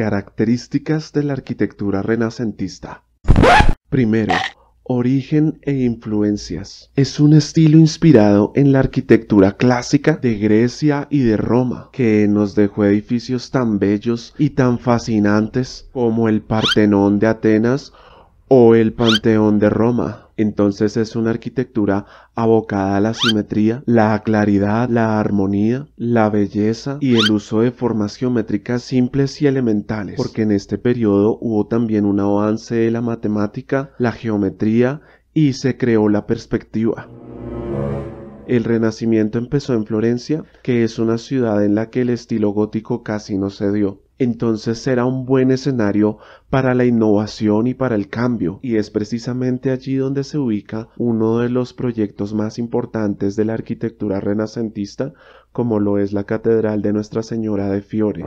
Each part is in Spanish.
Características de la arquitectura renacentista. Primero, Origen e influencias. Es un estilo inspirado en la arquitectura clásica de Grecia y de Roma, que nos dejó edificios tan bellos y tan fascinantes como el Partenón de Atenas o el Panteón de Roma. Entonces es una arquitectura abocada a la simetría, la claridad, la armonía, la belleza y el uso de formas geométricas simples y elementales, porque en este periodo hubo también un avance de la matemática, la geometría y se creó la perspectiva. El Renacimiento empezó en Florencia, que es una ciudad en la que el estilo gótico casi no se dio entonces será un buen escenario para la innovación y para el cambio, y es precisamente allí donde se ubica uno de los proyectos más importantes de la arquitectura renacentista, como lo es la Catedral de Nuestra Señora de Fiore.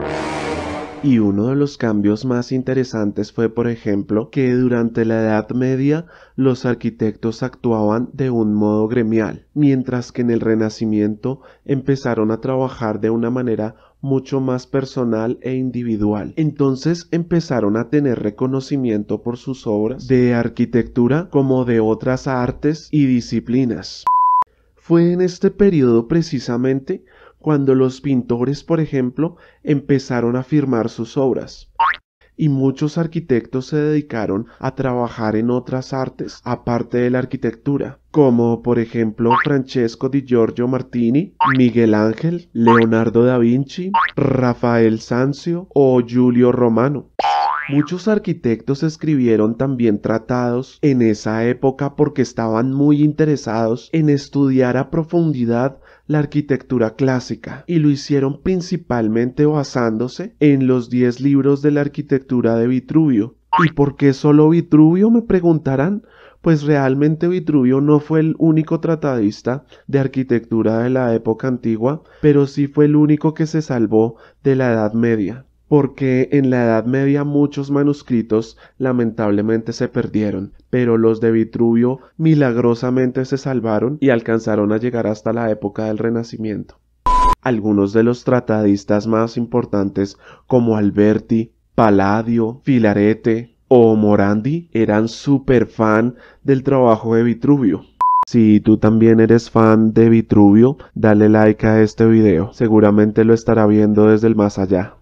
Y uno de los cambios más interesantes fue, por ejemplo, que durante la Edad Media los arquitectos actuaban de un modo gremial, mientras que en el Renacimiento empezaron a trabajar de una manera mucho más personal e individual. Entonces empezaron a tener reconocimiento por sus obras de arquitectura como de otras artes y disciplinas. Fue en este periodo precisamente cuando los pintores, por ejemplo, empezaron a firmar sus obras y muchos arquitectos se dedicaron a trabajar en otras artes aparte de la arquitectura, como por ejemplo Francesco di Giorgio Martini, Miguel Ángel, Leonardo da Vinci, Rafael Sanzio o Giulio Romano. Muchos arquitectos escribieron también tratados en esa época porque estaban muy interesados en estudiar a profundidad la arquitectura clásica y lo hicieron principalmente basándose en los diez libros de la arquitectura de Vitruvio. ¿Y por qué solo Vitruvio? me preguntarán. Pues realmente Vitruvio no fue el único tratadista de arquitectura de la época antigua, pero sí fue el único que se salvó de la Edad Media porque en la Edad Media muchos manuscritos lamentablemente se perdieron, pero los de Vitruvio milagrosamente se salvaron y alcanzaron a llegar hasta la época del Renacimiento. Algunos de los tratadistas más importantes como Alberti, Palladio, Filarete o Morandi eran súper fan del trabajo de Vitruvio. Si tú también eres fan de Vitruvio, dale like a este video, seguramente lo estará viendo desde el más allá.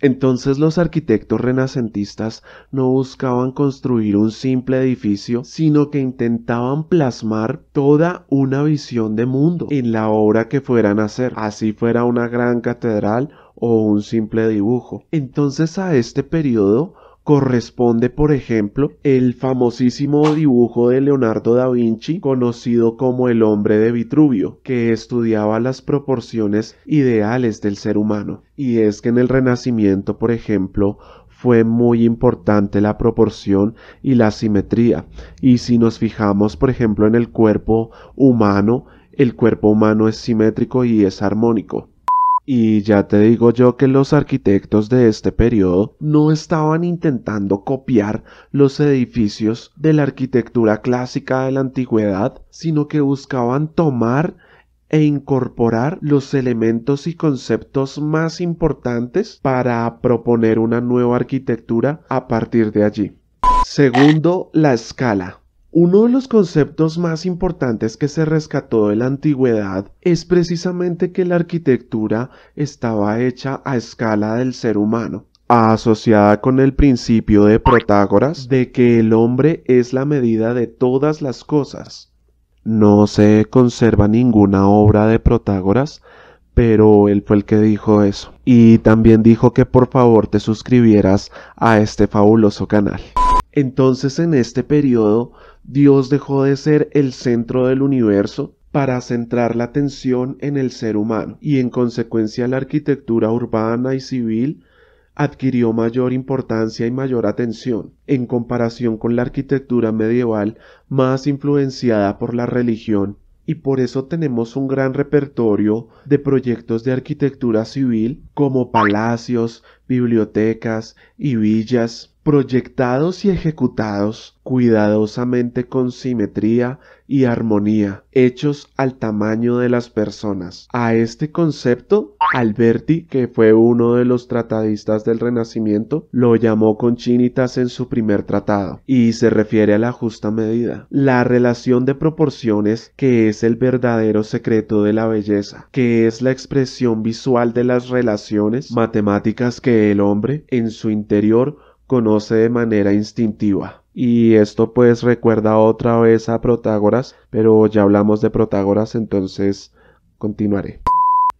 Entonces los arquitectos renacentistas no buscaban construir un simple edificio, sino que intentaban plasmar toda una visión de mundo en la obra que fueran a hacer, así fuera una gran catedral o un simple dibujo. Entonces a este periodo corresponde, por ejemplo, el famosísimo dibujo de Leonardo da Vinci, conocido como el hombre de Vitruvio, que estudiaba las proporciones ideales del ser humano. Y es que en el Renacimiento, por ejemplo, fue muy importante la proporción y la simetría. Y si nos fijamos, por ejemplo, en el cuerpo humano, el cuerpo humano es simétrico y es armónico. Y ya te digo yo que los arquitectos de este periodo no estaban intentando copiar los edificios de la arquitectura clásica de la antigüedad, sino que buscaban tomar e incorporar los elementos y conceptos más importantes para proponer una nueva arquitectura a partir de allí. Segundo, la escala. Uno de los conceptos más importantes que se rescató de la antigüedad es precisamente que la arquitectura estaba hecha a escala del ser humano, asociada con el principio de Protágoras de que el hombre es la medida de todas las cosas. No se conserva ninguna obra de Protágoras, pero él fue el que dijo eso. Y también dijo que por favor te suscribieras a este fabuloso canal. Entonces en este periodo Dios dejó de ser el centro del universo para centrar la atención en el ser humano y en consecuencia la arquitectura urbana y civil adquirió mayor importancia y mayor atención en comparación con la arquitectura medieval más influenciada por la religión. Y por eso tenemos un gran repertorio de proyectos de arquitectura civil como palacios, bibliotecas y villas proyectados y ejecutados cuidadosamente con simetría y armonía, hechos al tamaño de las personas. A este concepto, Alberti, que fue uno de los tratadistas del Renacimiento, lo llamó conchinitas en su primer tratado, y se refiere a la justa medida, la relación de proporciones que es el verdadero secreto de la belleza, que es la expresión visual de las relaciones matemáticas que el hombre en su interior conoce de manera instintiva. Y esto pues recuerda otra vez a Protágoras, pero ya hablamos de Protágoras, entonces continuaré.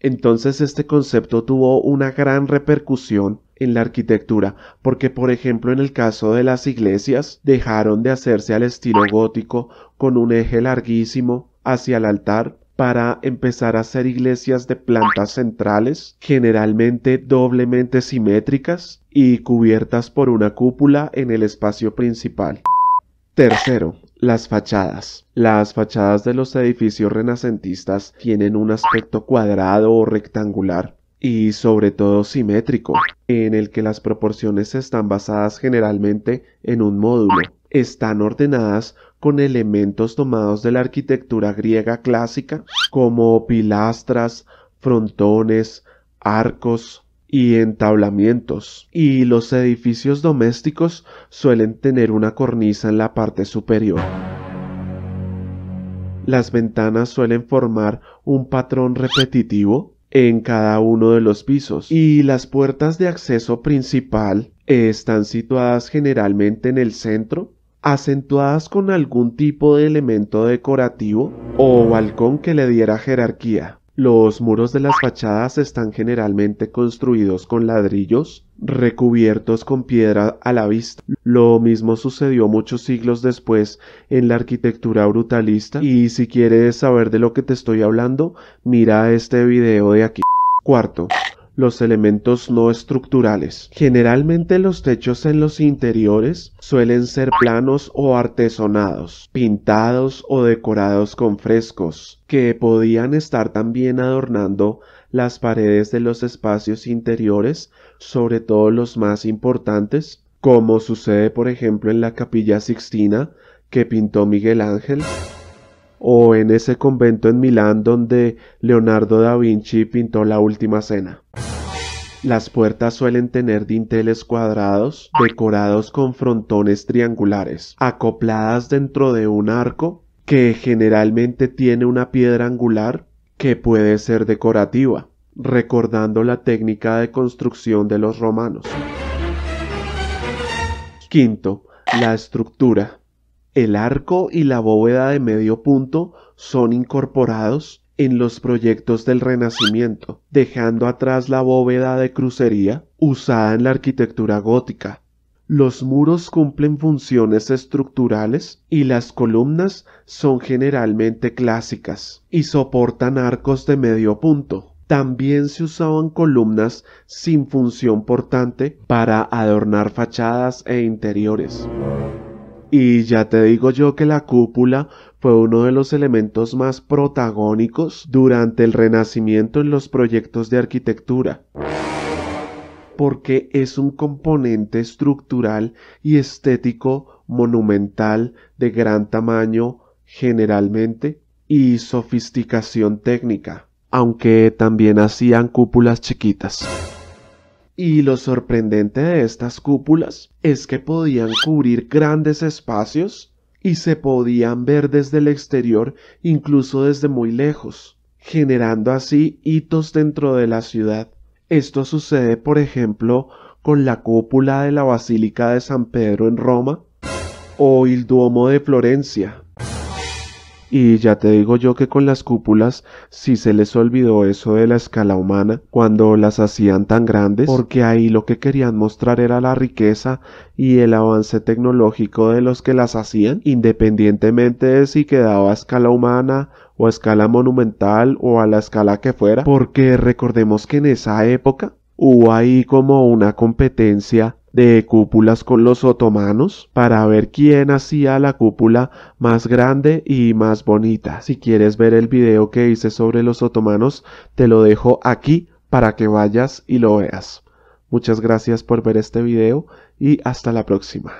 Entonces este concepto tuvo una gran repercusión en la arquitectura, porque por ejemplo en el caso de las iglesias dejaron de hacerse al estilo gótico con un eje larguísimo hacia el altar para empezar a hacer iglesias de plantas centrales, generalmente doblemente simétricas y cubiertas por una cúpula en el espacio principal. Tercero, las fachadas. Las fachadas de los edificios renacentistas tienen un aspecto cuadrado o rectangular y sobre todo simétrico, en el que las proporciones están basadas generalmente en un módulo. Están ordenadas con elementos tomados de la arquitectura griega clásica como pilastras, frontones, arcos y entablamientos, y los edificios domésticos suelen tener una cornisa en la parte superior. Las ventanas suelen formar un patrón repetitivo en cada uno de los pisos y las puertas de acceso principal están situadas generalmente en el centro acentuadas con algún tipo de elemento decorativo o balcón que le diera jerarquía. Los muros de las fachadas están generalmente construidos con ladrillos recubiertos con piedra a la vista. Lo mismo sucedió muchos siglos después en la arquitectura brutalista y si quieres saber de lo que te estoy hablando, mira este video de aquí. Cuarto, los elementos no estructurales. Generalmente los techos en los interiores suelen ser planos o artesonados, pintados o decorados con frescos, que podían estar también adornando las paredes de los espacios interiores, sobre todo los más importantes, como sucede por ejemplo en la capilla Sixtina que pintó Miguel Ángel, o en ese convento en Milán donde Leonardo da Vinci pintó la Última Cena. Las puertas suelen tener dinteles cuadrados decorados con frontones triangulares, acopladas dentro de un arco que generalmente tiene una piedra angular que puede ser decorativa, recordando la técnica de construcción de los romanos. Quinto, la estructura. El arco y la bóveda de medio punto son incorporados en los proyectos del Renacimiento, dejando atrás la bóveda de crucería usada en la arquitectura gótica. Los muros cumplen funciones estructurales y las columnas son generalmente clásicas y soportan arcos de medio punto. También se usaban columnas sin función portante para adornar fachadas e interiores. Y ya te digo yo que la cúpula fue uno de los elementos más protagónicos durante el Renacimiento en los proyectos de arquitectura, porque es un componente estructural y estético monumental de gran tamaño generalmente y sofisticación técnica, aunque también hacían cúpulas chiquitas. Y lo sorprendente de estas cúpulas es que podían cubrir grandes espacios y se podían ver desde el exterior incluso desde muy lejos, generando así hitos dentro de la ciudad. Esto sucede, por ejemplo, con la cúpula de la Basílica de San Pedro en Roma o el Duomo de Florencia, y ya te digo yo que con las cúpulas si se les olvidó eso de la escala humana cuando las hacían tan grandes, porque ahí lo que querían mostrar era la riqueza y el avance tecnológico de los que las hacían, independientemente de si quedaba a escala humana o a escala monumental o a la escala que fuera, porque recordemos que en esa época hubo ahí como una competencia de cúpulas con los otomanos para ver quién hacía la cúpula más grande y más bonita. Si quieres ver el video que hice sobre los otomanos, te lo dejo aquí para que vayas y lo veas. Muchas gracias por ver este video y hasta la próxima.